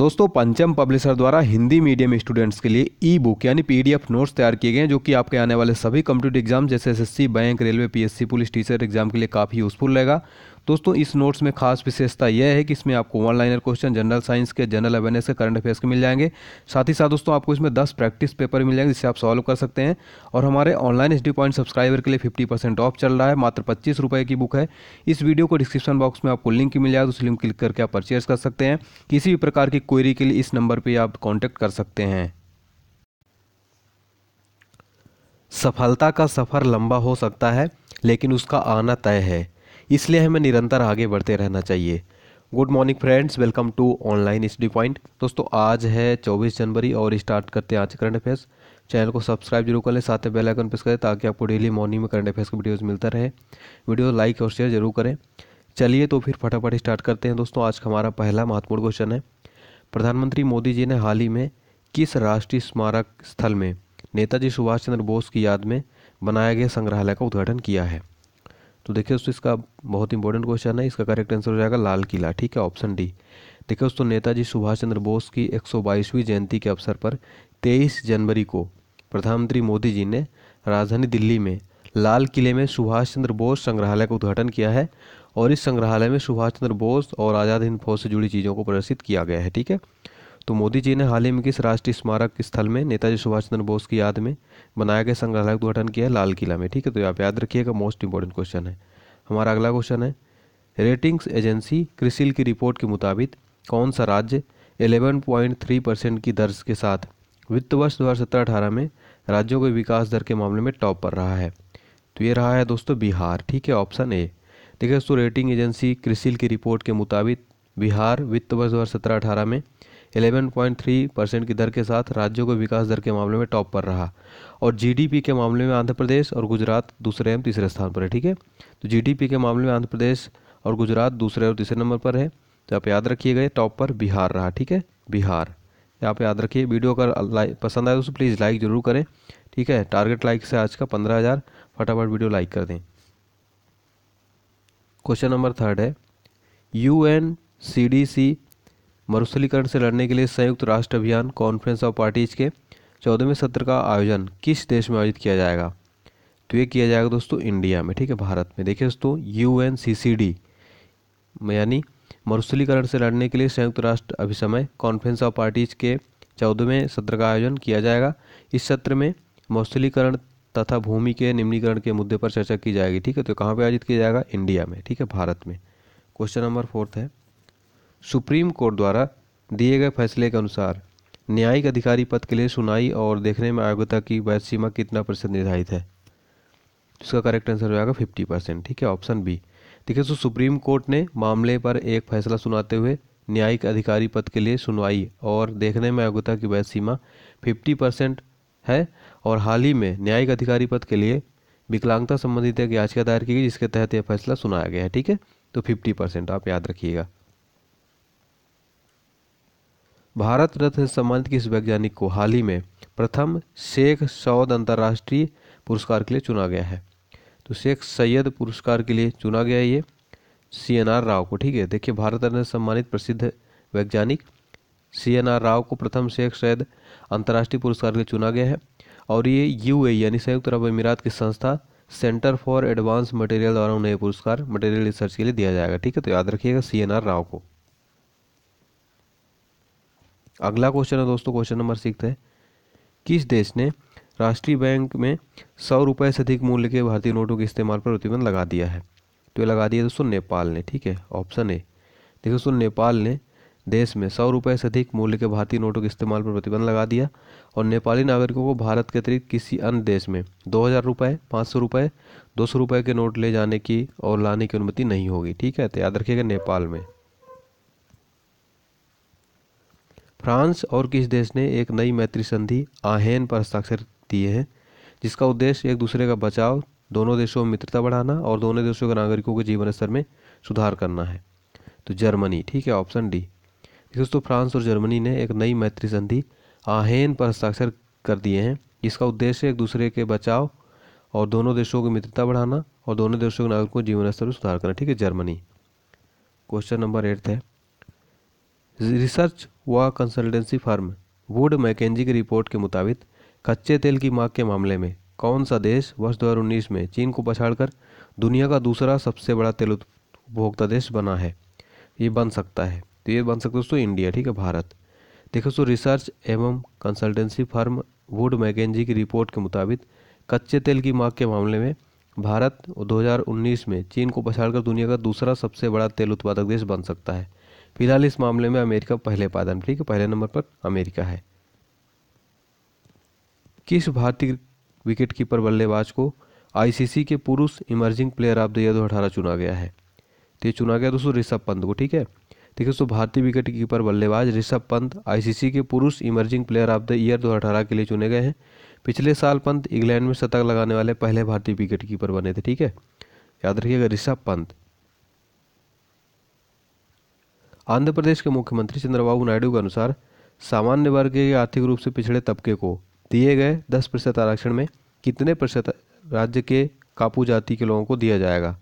दोस्तों, पंचम पब्लिशर द्वारा हिंदी मीडियम स्टूडेंट्स के लिए ई बुक यानी पीडीएफ नोट्स तैयार किए गए हैं, जो कि आपके आने वाले सभी कंप्यूटर एग्ज़ाम जैसे SSC bank railway PSC police teacher exam के लिए काफ़ी यूजफुल रहेगा। दोस्तों, इस नोट्स में खास विशेषता यह है कि इसमें आपको one liner question general science के जनरल अवेयरनेस के करंट अफेयर्स के मिल जाएँगे। साथ ही साथ दोस्तों, आपको इसमें दस प्रैक्टिस पेपर मिल जाएँगे जिससे आप सॉल्व कर सकते हैं। और हमारे ऑनलाइन एच पॉइंट सब्सक्राइबर के लिए फिफ्टी परसेंट ऑफ़ चल रहा है, मात्र पच्चीस रुपये की बुक है। इस वीडियो को डिस्क्रिप्शन बॉक्स में आपको लिंक मिल जाएगा, उस लिंक क्लिक करके आप परचेज कर सकते हैं। किसी भी प्रकार की क्वेरी के लिए इस नंबर पर आप कॉन्टैक्ट कर सकते हैं। सफलता का सफ़र लंबा हो सकता है, लेकिन उसका आना तय है। इसलिए हमें निरंतर आगे बढ़ते रहना चाहिए। Good morning friends welcome to online study point दोस्तों, आज है 24 जनवरी और स्टार्ट करते हैं आज करंट अफेयर्स चैनल को सब्सक्राइब ज़रूर कर लें, साथ में बेल आइकन प्रेस करें ताकि आपको डेली मॉर्निंग में करंट अफेयर्स की वीडियोज़ मिलता रहे। वीडियो लाइक और शेयर ज़रूर करें। चलिए तो फिर फटाफट स्टार्ट करते हैं। दोस्तों, आज का हमारा पहला महत्वपूर्ण क्वेश्चन है। प्रधानमंत्री मोदी जी ने हाल ही में किस राष्ट्रीय स्मारक स्थल में नेताजी सुभाष चंद्र बोस की याद में बनाया गया संग्रहालय का उद्घाटन किया है? तो देखिए दोस्तों इसका बहुत इंपॉर्टेंट क्वेश्चन है, इसका करेक्ट आंसर हो जाएगा लाल किला, ठीक है ऑप्शन डी देखिए दोस्तों, नेताजी सुभाष चंद्र बोस की 122वीं जयंती के अवसर पर 23 जनवरी को प्रधानमंत्री मोदी जी ने राजधानी दिल्ली में लाल किले में सुभाष चंद्र बोस संग्रहालय का उद्घाटन किया है और इस संग्रहालय में सुभाष चंद्र बोस और आज़ाद हिंद फौज से जुड़ी चीज़ों को प्रदर्शित किया गया है, ठीक है। तो मोदी जी ने हाल ही में किस राष्ट्रीय स्मारक स्थल में नेताजी सुभाष चंद्र बोस की याद में बनाया गया संग्रहालय का उद्घाटन किया लाल किला में, ठीक है? तो आप याद रखिएगा मोस्ट इंपॉर्टेंट क्वेश्चन है। हमारा अगला क्वेश्चन है रेटिंग्स एजेंसी क्रिसिल की रिपोर्ट के मुताबिक कौन सा राज्य 11.3 परसेंट की दर के साथ वित्त वर्ष दो हज़ार सत्रह अठारह में राज्यों के विकास दर के मामले में टॉप पर रहा है? तो ये रहा है दोस्तों बिहार, ठीक है? ऑप्शन ए देखिए दोस्तों रेटिंग एजेंसी क्रिसिल की रिपोर्ट के मुताबिक बिहार वित्त वर्ष दो हज़ार सत्रह अठारह में 11.3 परसेंट की दर के साथ राज्यों को विकास दर के मामले में टॉप पर रहा और जीडीपी के मामले में आंध्र प्रदेश और गुजरात दूसरे एवं तीसरे स्थान पर है, ठीक है? तो जीडीपी के मामले में आंध्र प्रदेश और गुजरात दूसरे और तीसरे नंबर पर है। तो आप याद रखिएगा टॉप पर बिहार रहा, ठीक है? बिहार। आप याद रखिए, वीडियो अगर पसंद आए तो प्लीज़ लाइक ज़रूर करें, ठीक है? टारगेट लाइक से आज का पंद्रह हज़ार, फटाफट वीडियो लाइक कर दें। क्वेश्चन नंबर थर्ड है U N C D C मरुस्थलीकरण से लड़ने के लिए संयुक्त राष्ट्र अभियान कॉन्फ्रेंस ऑफ़ पार्टीज़ के चौदहवें सत्र का आयोजन किस देश में आयोजित किया जाएगा? तो ये किया जाएगा दोस्तों इंडिया में, ठीक है, भारत में। देखिए दोस्तों U N C C D यानी मरुस्थलीकरण से लड़ने के लिए संयुक्त राष्ट्र अभिसमय कॉन्फ्रेंस ऑफ़ पार्टीज़ के चौदहवें सत्र का आयोजन किया जाएगा। इस सत्र में मरुस्थलीकरण तथा भूमि के निम्नीकरण के मुद्दे पर चर्चा की जाएगी, ठीक है। तो कहाँ पर आयोजित किया जाएगा? इंडिया में, ठीक है, भारत में। क्वेश्चन नंबर फोर्थ है। सुप्रीम कोर्ट द्वारा दिए गए फैसले के अनुसार न्यायिक अधिकारी पद के लिए सुनाई और देखने में आयोग्यता की वैध सीमा कितना प्रतिशत निर्धारित है? इसका करेक्ट आंसर हो जाएगा फिफ्टी परसेंट ठीक है? ऑप्शन बी देखिए तो सुप्रीम कोर्ट ने मामले पर एक फैसला सुनाते हुए न्यायिक अधिकारी पद के लिए सुनवाई और देखने में आयोग्यता की वैध सीमा फिफ्टी परसेंट है और हाल ही में न्यायिक अधिकारी पद के लिए विकलांगता संबंधित एक याचिका दायर की गई, जिसके तहत यह फैसला सुनाया गया है, ठीक है? तो फिफ्टी परसेंट आप याद रखिएगा। भारत रत्न सम्मानित किस वैज्ञानिक को हाल ही में प्रथम शेख सौद अंतर्राष्ट्रीय पुरस्कार के लिए चुना गया है? तो शेख सैयद पुरस्कार के लिए चुना गया ये सी एन आर राव को, ठीक है? देखिए, भारत रत्न सम्मानित प्रसिद्ध वैज्ञानिक सी एन आर राव को प्रथम शेख सैयद अंतर्राष्ट्रीय पुरस्कार के लिए चुना गया है। और ये यू ए यानी संयुक्त अरब अमीरात की संस्था सेंटर फॉर एडवांस मटेरियल द्वारा उन्हें पुरस्कार मटेरियल रिसर्च के लिए दिया जाएगा। ठीक है तो याद रखिएगा सी एन आर राव को। अगला क्वेश्चन है दोस्तों क्वेश्चन नंबर सिक्स है। किस देश ने राष्ट्रीय बैंक में सौ रुपये से अधिक मूल्य के भारतीय नोटों के इस्तेमाल पर प्रतिबंध लगा दिया है? तो ये लगा दिया दोस्तों नेपाल ने, ठीक है? ऑप्शन ए देखो दोस्तों, नेपाल ने देश में सौ रुपये से अधिक मूल्य के भारतीय नोटों के इस्तेमाल पर प्रतिबंध लगा दिया और नेपाली नागरिकों को भारत के अतिरिक्त किसी अन्य देश में दो हज़ार रुपये पाँच सौ रुपये दो सौ रुपये के नोट ले जाने की और लाने की अनुमति नहीं होगी, ठीक है? तो याद रखिएगा नेपाल में। फ्रांस और किस देश ने एक नई मैत्री संधि, आहेन पर हस्ताक्षर दिए हैं, जिसका उद्देश्य एक दूसरे का बचाव, दोनों देशों में मित्रता बढ़ाना और दोनों देशों के नागरिकों के जीवन स्तर में सुधार करना है। तो जर्मनी, ठीक है, ऑप्शन डी। दोस्तों, फ्रांस और जर्मनी ने एक नई मैत्री संधि, आहेन पर हस्ताक्षर कर दिए हैं, जिसका उद्देश्य एक दूसरे के बचाव और दोनों देशों की मित्रता बढ़ाना और दोनों देशों के नागरिकों के जीवन स्तर में सुधार करना, ठीक है, जर्मनी। क्वेश्चन नंबर एट है। रिसर्च व कंसल्टेंसी फर्म वुड मैकेंजी की रिपोर्ट के मुताबिक, कच्चे तेल की मांग के मामले में कौन सा देश वर्ष 2019 में चीन को पछाड़कर दुनिया का दूसरा सबसे बड़ा तेल उपभोक्ता देश बना है? ये बन सकता है। तो ये बन सकता है दोस्तों इंडिया, ठीक है, भारत। देखो दोस्तों, रिसर्च एवं कंसल्टेंसी फर्म वुड मैकेजी की रिपोर्ट के मुताबिक, कच्चे तेल की मांग के मामले में भारत 2019 में चीन को पछाड़कर दुनिया का दूसरा सबसे बड़ा तेल उत्पादक देश बन सकता है। फ़िलहाल इस मामले में अमेरिका पहले पायदान ठीक है पहले नंबर पर अमेरिका है। किस भारतीय विकेट कीपर बल्लेबाज को आईसीसी के पुरुष emerging player of the year दो अठारह चुना गया है? तो ये चुना गया दोस्तों ऋषभ पंत को, ठीक है? देखिए दोस्तों, भारतीय विकेट कीपर बल्लेबाज ऋषभ पंत आईसीसी के पुरुष emerging player of the year 2018 के लिए चुने गए हैं। पिछले साल पंत इंग्लैंड में शतक लगाने वाले पहले भारतीय विकेट कीपर बने थे, ठीक है? याद रखिएगा ऋषभ पंत आंध्र प्रदेश के मुख्यमंत्री चंद्रबाबू नायडू के अनुसार सामान्य वर्ग के आर्थिक रूप से पिछड़े तबके को दिए गए दस प्रतिशत आरक्षण में कितने प्रतिशत राज्य के कापू जाति के लोगों को दिया जाएगा?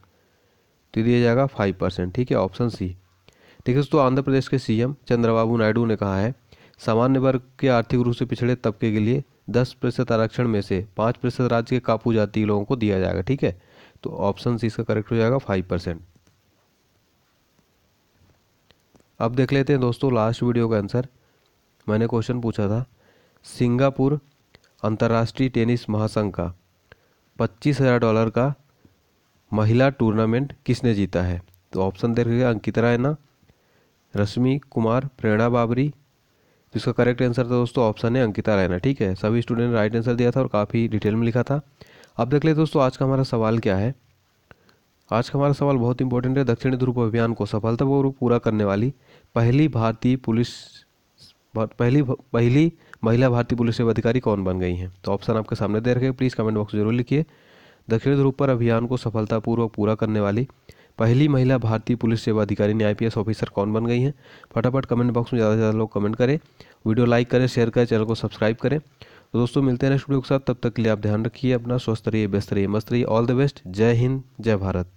तो दिया जाएगा फाइव परसेंट ठीक है? ऑप्शन सी देखिए दोस्तों, आंध्र प्रदेश के सीएम चंद्रबाबू नायडू ने कहा है, सामान्य वर्ग के आर्थिक रूप से पिछड़े तबके के लिए दस प्रतिशत आरक्षण में से पाँच प्रतिशत राज्य के कापू जाति लोगों को दिया जाएगा, ठीक है? तो ऑप्शन सी इसका करेक्ट हो जाएगा फाइव परसेंट अब देख लेते हैं दोस्तों लास्ट वीडियो का आंसर मैंने क्वेश्चन पूछा था, सिंगापुर अंतर्राष्ट्रीय टेनिस महासंघ का पच्चीस हज़ार डॉलर का महिला टूर्नामेंट किसने जीता है? तो ऑप्शन दे रखिए अंकिता रैना रश्मि कुमार, प्रेरणा बाबरी। जिसका करेक्ट आंसर था दोस्तों ऑप्शन है अंकिता रैना ठीक है? सभी स्टूडेंट ने राइट आंसर दिया था और काफ़ी डिटेल में लिखा था। अब देख लेते दोस्तों, आज का हमारा सवाल क्या है? आज का हमारा सवाल बहुत इंपॉर्टेंट है। दक्षिणी ध्रुव अभियान को सफलतापूर्वक पूरा करने वाली पहली भारतीय पुलिस, पहली पहली महिला भारतीय पुलिस सेवा अधिकारी कौन बन गई हैं? तो ऑप्शन आपके सामने दे रखे प्लीज़ कमेंट बॉक्स ज़रूर लिखिए। दक्षिणी ध्रुव पर अभियान को सफलतापूर्वक पूरा करने वाली पहली महिला भारतीय पुलिस सेवा अधिकारी आई ऑफिसर कौन बन गई हैं? फटाफट कमेंट बॉक्स में ज़्यादा से ज़्यादा लोग कमेंट करें। वीडियो लाइक करें शेयर करें चैनल को सब्सक्राइब करें। तो दोस्तों, मिलते हैं नेक्स्ट वीडियो के साथ। तब तक के लिए आप ध्यान रखिए अपना। स्वस्थ रहिए, व्यस्त रहिए, मस्त रहिए। ऑल द बेस्ट जय हिंद, जय भारत।